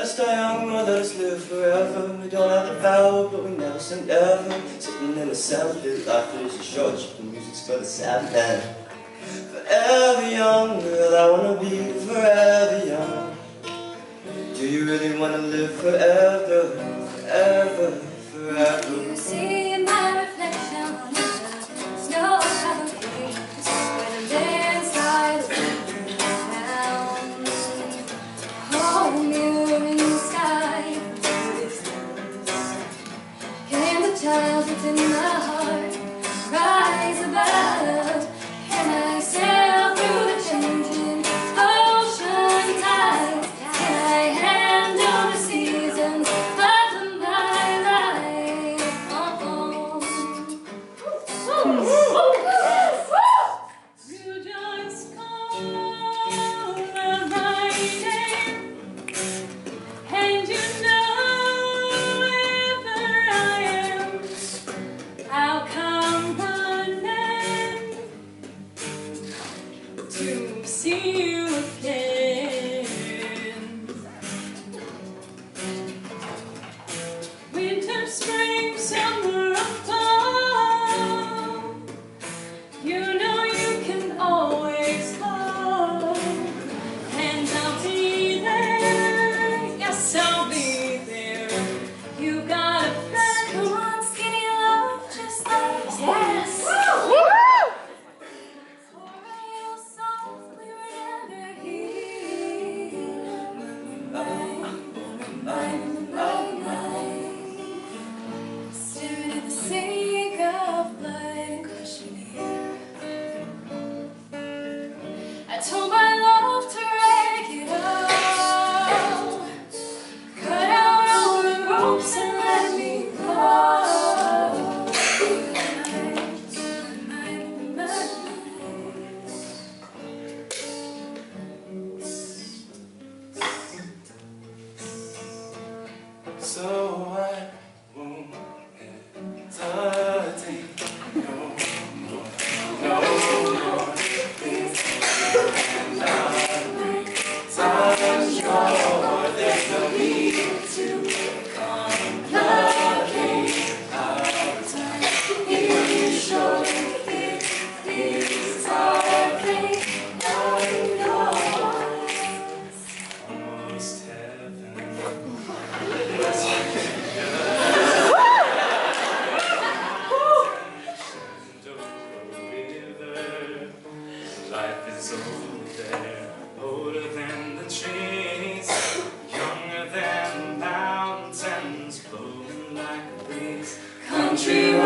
us die young or let us live forever. We don't have the power, but we never send ever. Sitting in a cell, this life is a short, the music's for the sad man. Forever young, girl, I wanna be forever young. Do you really wanna live forever, forever, forever? see you again. Winter, spring. 정말 years older, older than the trees, younger than mountains, blowing like a breeze. Country